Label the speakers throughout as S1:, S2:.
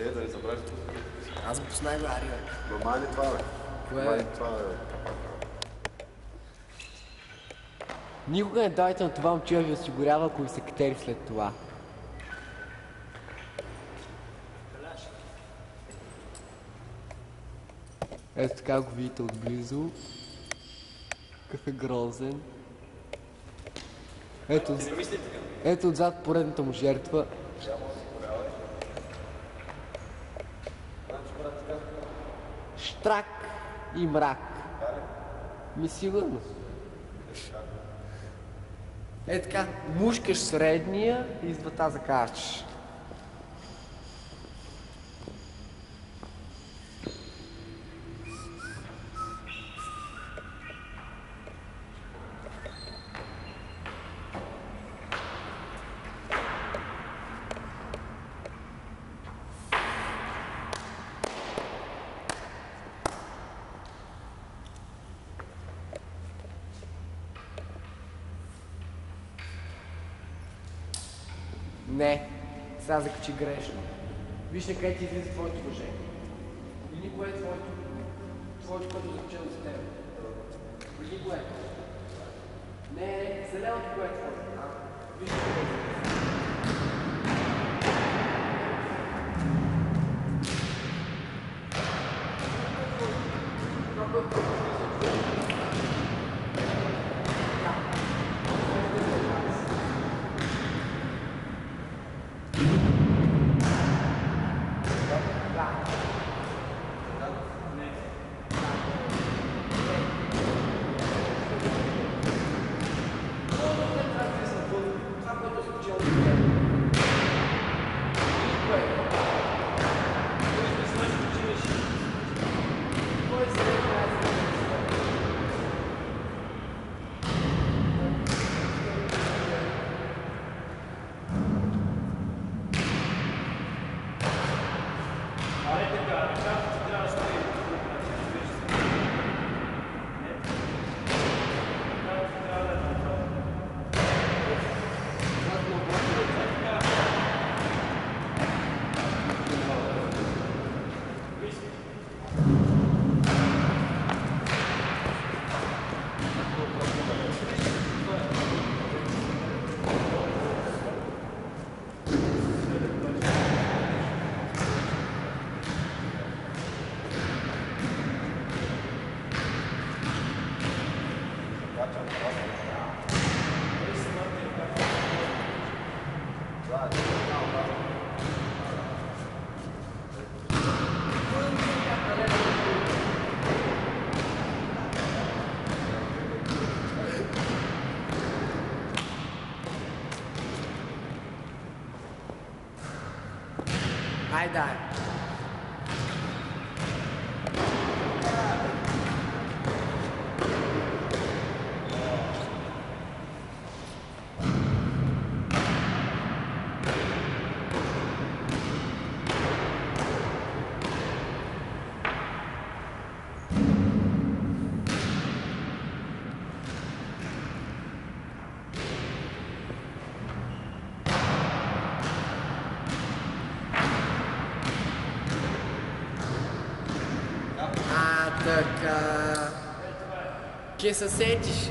S1: Е, да не забравяш.
S2: Аз го познай го Ари, бе.
S1: Ма мани това, бе.
S2: Кое?
S1: Мани това, бе.
S2: Никога не дайте на това момче да ви осигурява, ако ви се катери след това. Ето така го видите отблизо. Какъв е грозен. Ето, ето отзад поредната му жертва. Штрак и мрак. Ми сигурно. Е така, мушкаш средния и с двата закачаш. Не, сега закачи грешно. Виж на къде ти излиза твоето въжение. Или кое е твоето? Твоето, което закачено за теб. Или кое? Не, зеленото кое е твоето? А, Виж на къде que essas sedes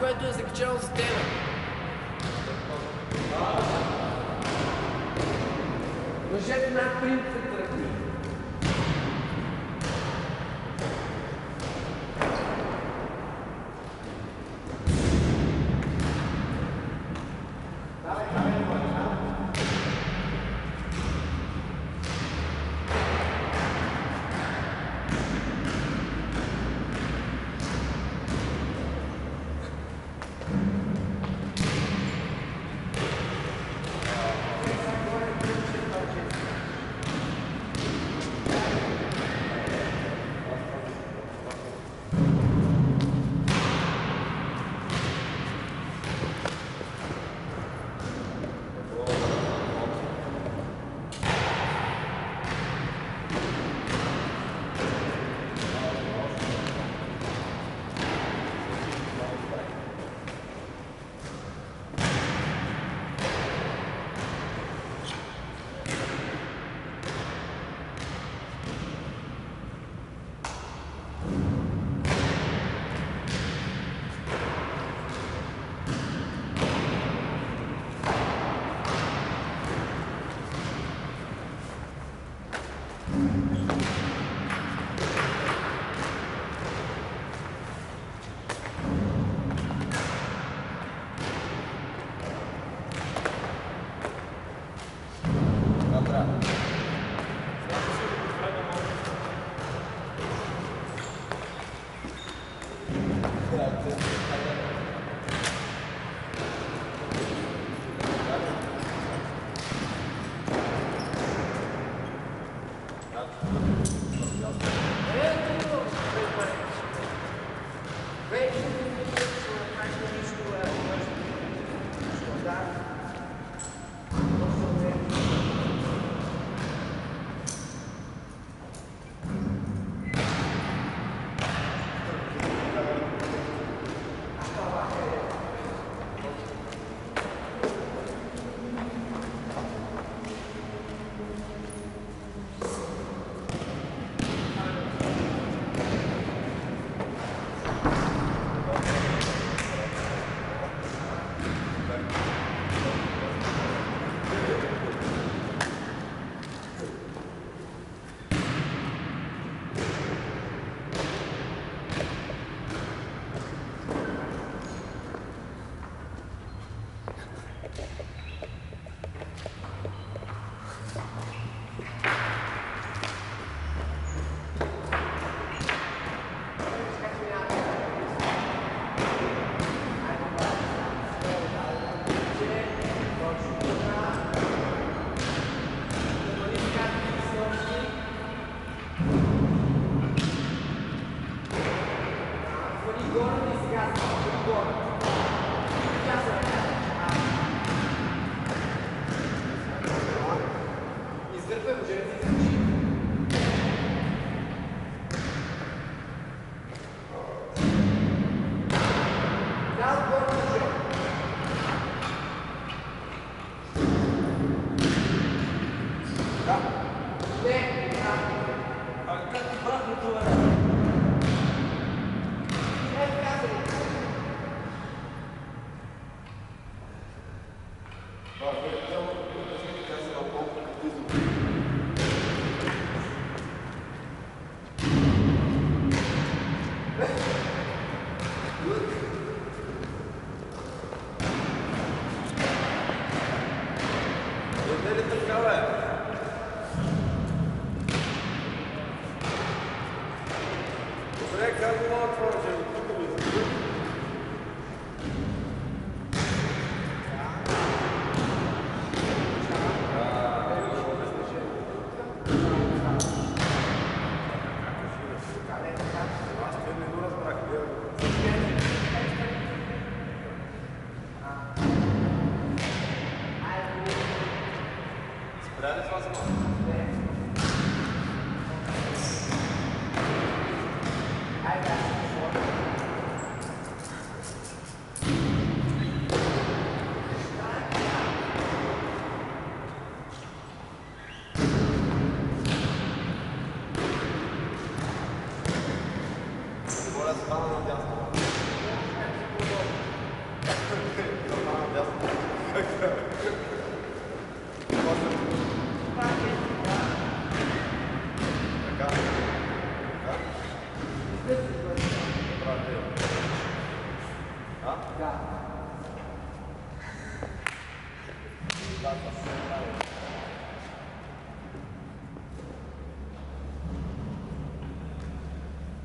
S2: Другото въже, това, което Back.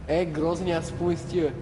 S2: Е, грозни, аз спомних с тия.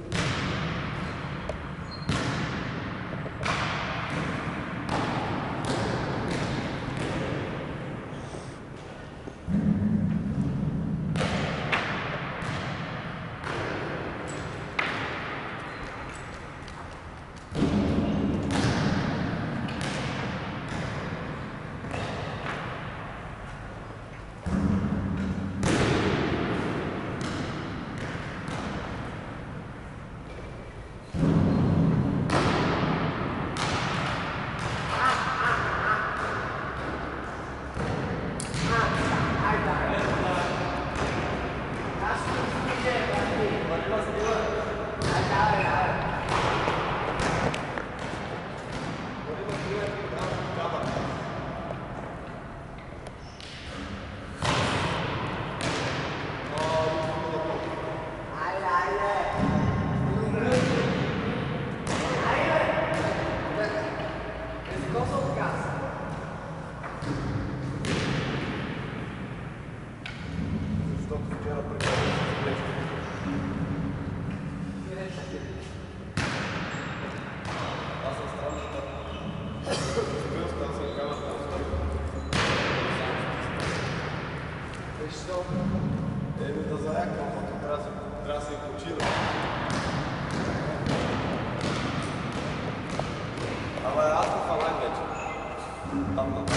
S1: Там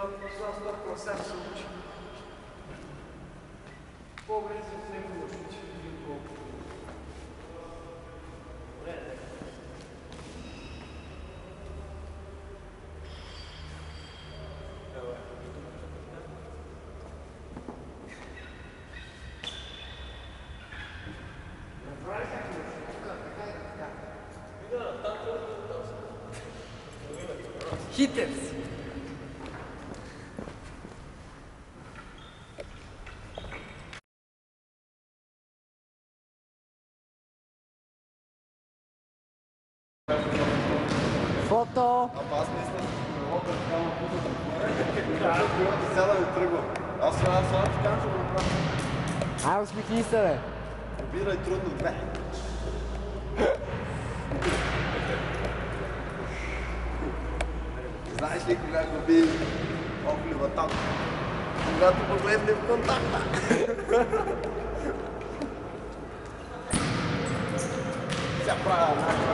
S1: на
S2: Той има познал стоп класа се учи. По-агресивно не го учи. Колкото. Направи как му е? Така, така и така. Хитърс. Фото!
S1: Ама аз мисля, че мога да кама пусна. Когато сяда и тръгвам. Аз сега аз сега ти казвам, го направя.
S2: Усмихни се, бе.
S1: Пробирай трудно, бе. Знаеш ли кога губи оглива там? Когато погледне в контакта. Сега правя една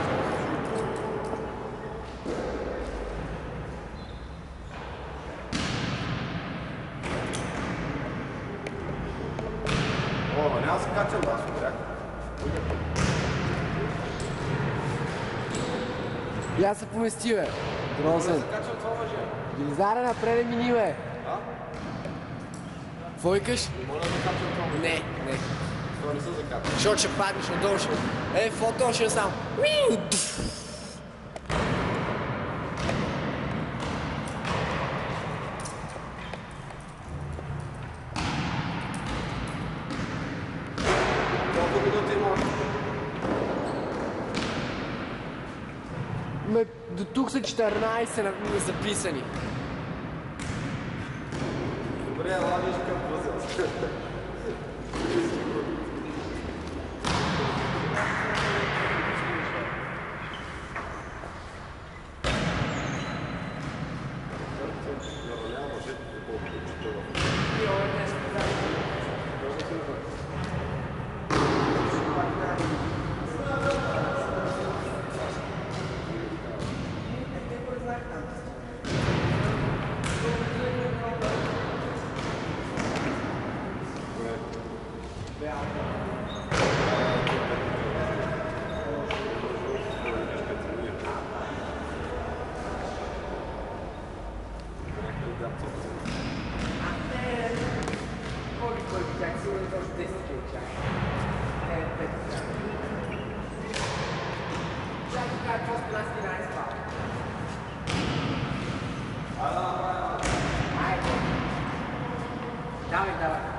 S1: О, ма няма да се качам, аз видях.
S2: Я се помести, бе. Грозен. Велизаре, напред мини, бе. Какво викаш?
S1: Не.
S2: Не, не.
S1: Това не се закача.
S2: Защото ще паднеш отдолу ще. Е, фото ще е сам. 14 на, на записани.
S1: Добре, ела виж към възел.
S2: Кой кой тях сигурно точно 10 кил чак. Не, 5 чак. Чак така, какво с нас ти най-спа? Айде. Давай, давай.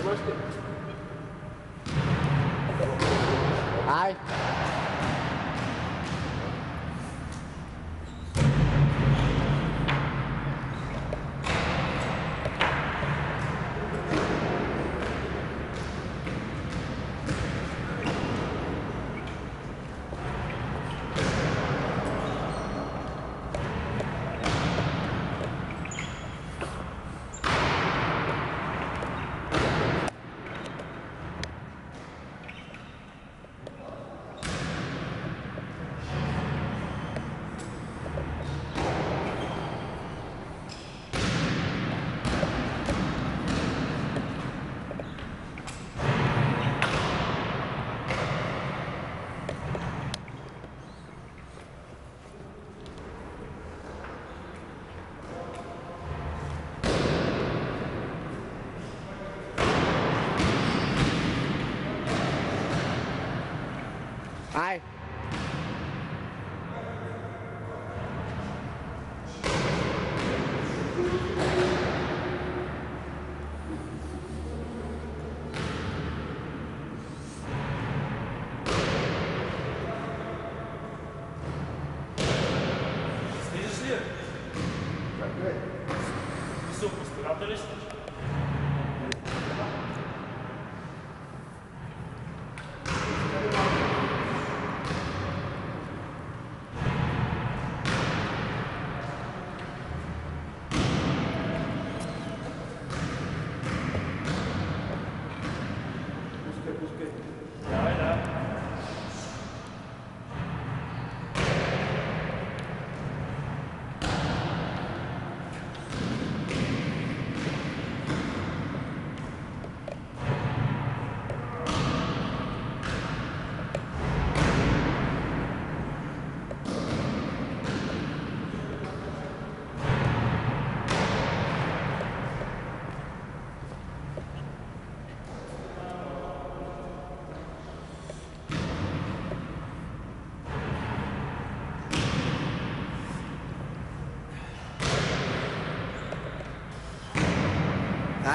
S1: Имаш ли?
S2: Ай.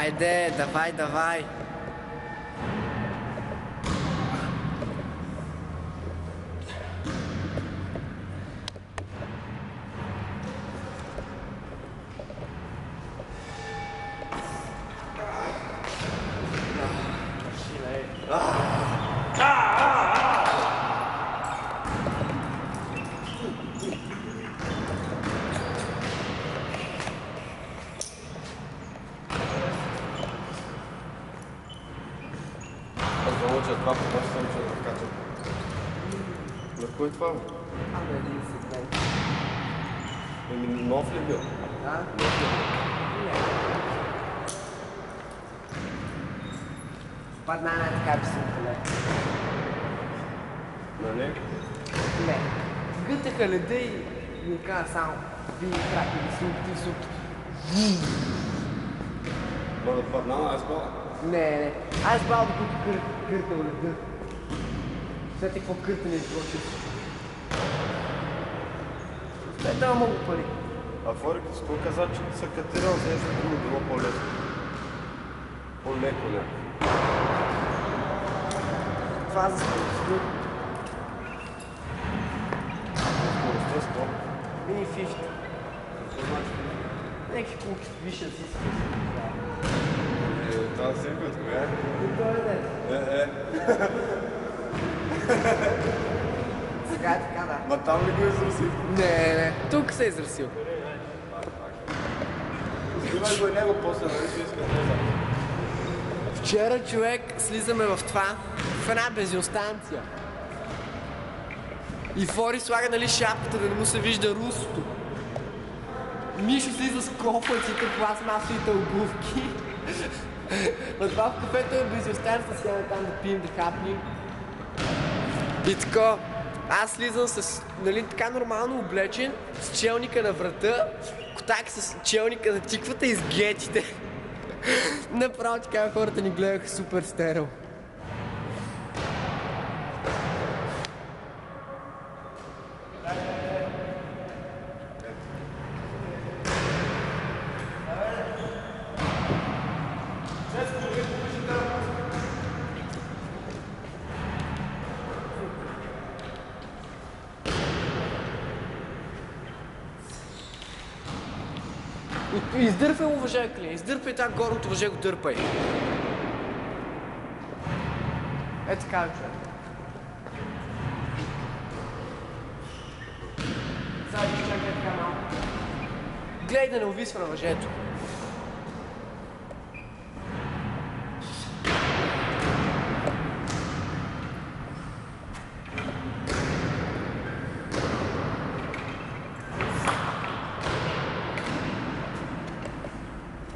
S2: Айде, давай, давай.
S1: На кой е това? бе?
S2: Ама един сегмент.
S1: Еми, нов ли бил?
S2: Да?
S1: Нов ли бил?
S2: Не. Падна една така писанка,
S1: Нали?
S2: Не. Гътаха леда и ми каза само ви краки и сумки, сумки.
S1: Ма да падна, аз го.
S2: Не, не. Аз бал докато кър, къртал леда. Изготви. След това много пари.
S1: А Форик, с кой каза, че се катерил с нещо друго, било по-лесно? По-леко някакво.
S2: Това за скоростта.
S1: Скоростта с това.
S2: Мини 50.
S1: Какво значи?
S2: Някакви кулки виша си.
S1: Е, тази симка от коя е?
S2: Той е не.
S1: Е, е.
S2: Сега е така, да.
S1: Ма там ли го изрази?
S2: Не, не. Тук се е изразил.
S1: Снимай го и него после, нали ще иска
S2: Вчера човек слизаме в това, в една бензиностанция. И Фори слага нали шапката да не му се вижда русото. Мишо слиза с кофаците, пластмасовите обувки. На това в кафето е бензиностанция, сега там да пием, да хапнем. И така, аз слизам с, нали, така нормално облечен, с челника на врата, котак с челника на тиквата и с гетите. Направо така хората ни гледаха супер стерео. Издърпай му въже, клиент. Издърпай тази горното въже, го дърпай. Е така, човек. Малко. Гледай да не увисва на въжето.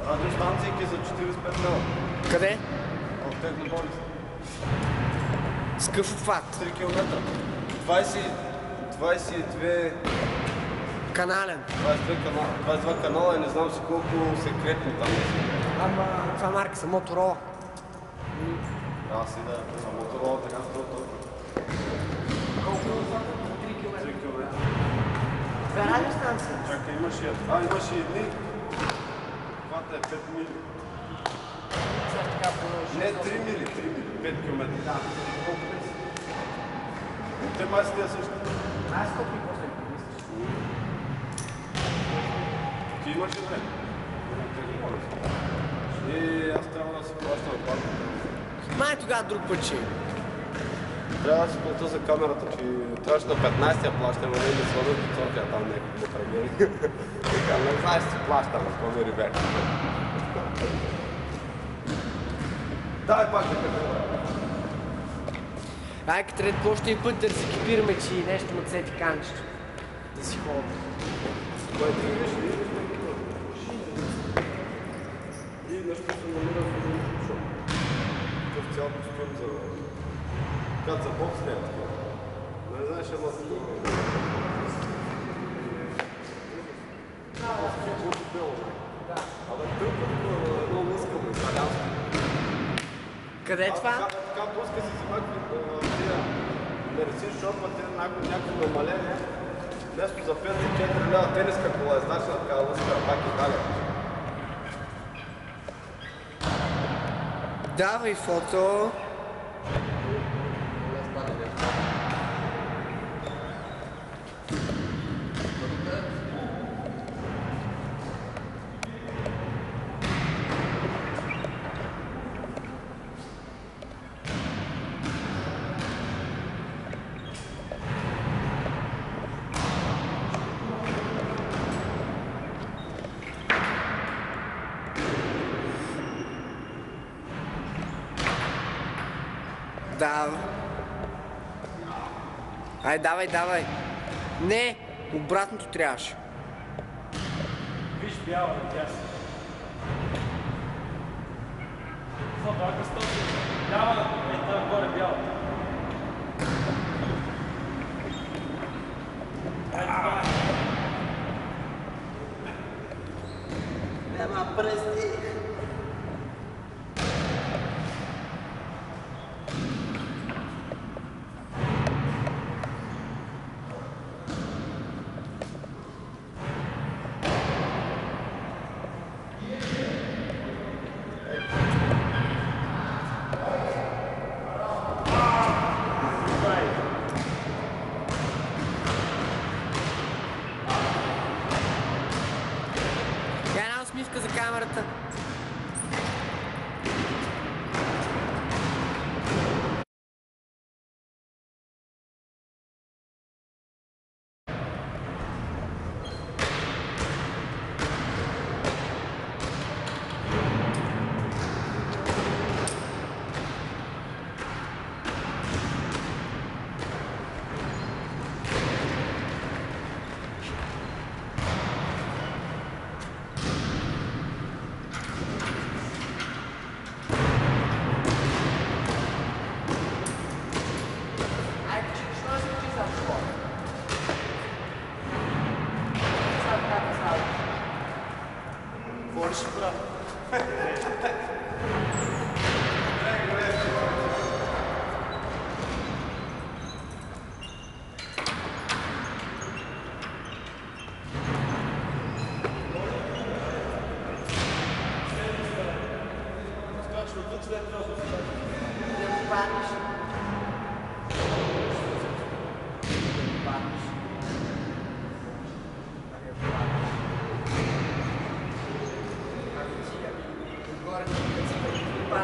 S1: Радиостанцийки за 45 лева.
S2: Къде?
S1: В Технополис.
S2: С какъв обхват?
S1: 3 км. 20, 22,
S2: Канален.
S1: 22 канала, 22 канала и не знам си колко секретни там.
S2: Ама, това марка са Моторола.
S1: Аз си да, за моторола така струва толкова.
S2: Колко е обхвата? 3 км.
S1: 3 км.
S2: Две радиостанция.
S1: Чакай, имаше, а, имаше и едни. Хвата е 5 мили. Не, 3 мили, 3 мили, 5 км. Да. Колко е? Те май са тия също.
S2: Аз колко и после?
S1: Ти имаш ли две? И аз трябва да си плащам пак.
S2: Май тогава друг път ще.
S1: Трябва да си плата за камерата, че трябваше на 15-я плащам, а не свалят от София там някакви премиери. Така, не знаеш, си плащам, ако ми ребят. Дай пак да кажа.
S2: Ай, като трябва по-ще и път да се екипираме, че нещо му цети канчето. Да си ходи.
S1: Кое ти виж, и нещо се намира в един шоп. Такъв цял костюм за... Как за бокс не е такова. Не знаеш, ама за друго. Абе, тъпо, едно лъскаво, италианско.
S2: Къде е това?
S1: Така, пуска си взимах мерси, защото те някакво някакво намаление. Вместо за 5 за 4 лева тениска кола е значна така лъска, пак Италия.
S2: Давай фото. Да. Ай, давай, давай. Не, обратното трябваше.
S3: Виж бяла на тя си. Това бяха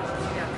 S2: Gracias.